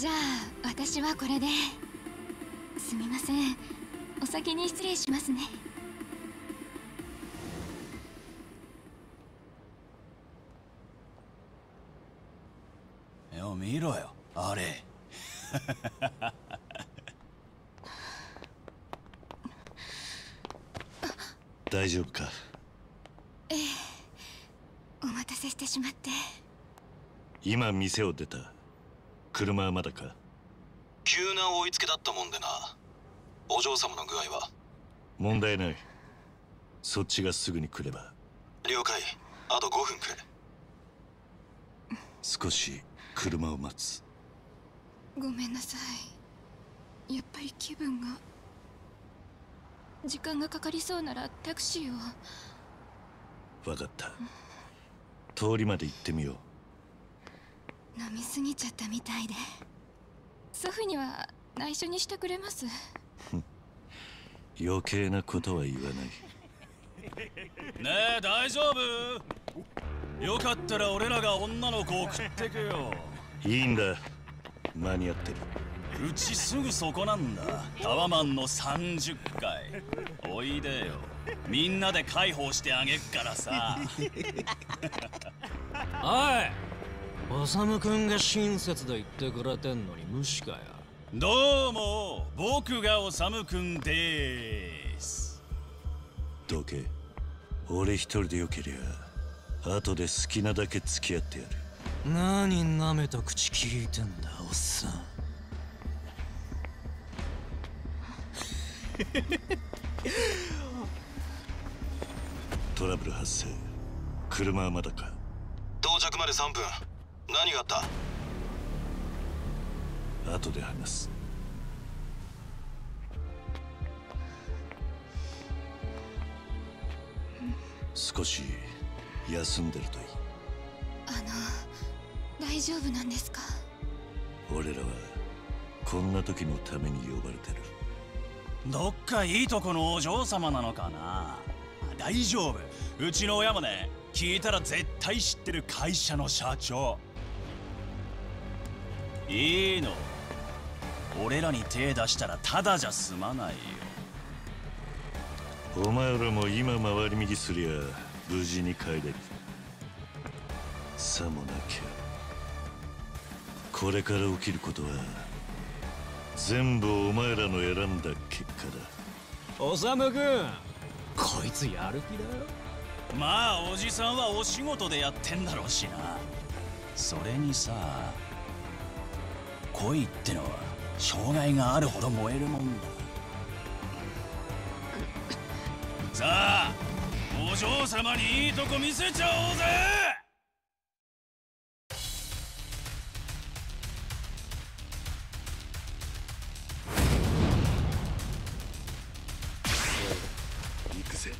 じゃあ私はこれで。すみません。お先に失礼しますね。よ見ろよあれ。大丈夫か？ええ。お待たせしてしまって。今店を出た車はまだか？急な追いつけだったもんでな。お嬢様の具合は？問題ない。そっちがすぐに来れば。了解。あと5分くれ。少し車を待つ。ごめんなさい。やっぱり気分が。時間がかかりそうならタクシーを。分かった。通りまで行ってみよ飲みすぎちゃったみたいで。祖父には内緒にしてくれます。う余計なことは言わない。ねえ大丈夫？よかったら俺らが女の子を送ってくよ。いいんだ。間に合ってる。うちすぐそこなんだ。タワマンの30階おいでよ。みんなで解放してあげっからさ。おい修君が親切で言ってくれてんのに無視かよ。どうも僕がおさむくんです。どけ俺一人でよけりゃ後で好きなだけ付き合ってやる。何舐めた口聞いてんだおっさん。トラブル発生。車はまだか？到着まで3分何があった？後で話す。少し休んでるといい。あの大丈夫なんですか？俺らはこんな時のために呼ばれてる。どっかいいとこのお嬢様なのかな？大丈夫。うちの親もね聞いたら絶対知ってる会社の社長いいの。俺らに手出したらただじゃ済まないよ。お前らも今回り右すりゃ無事に帰れる。さもなきゃ。これから起きることは全部お前らの選んだ結果だ。おさむ君こいつやる気だよ。まあおじさんはお仕事でやってんだろうしな。それにさ恋ってのは障害があるほど燃えるもんだ。さあお嬢様にいいとこ見せちゃおうぜ。行くぜ。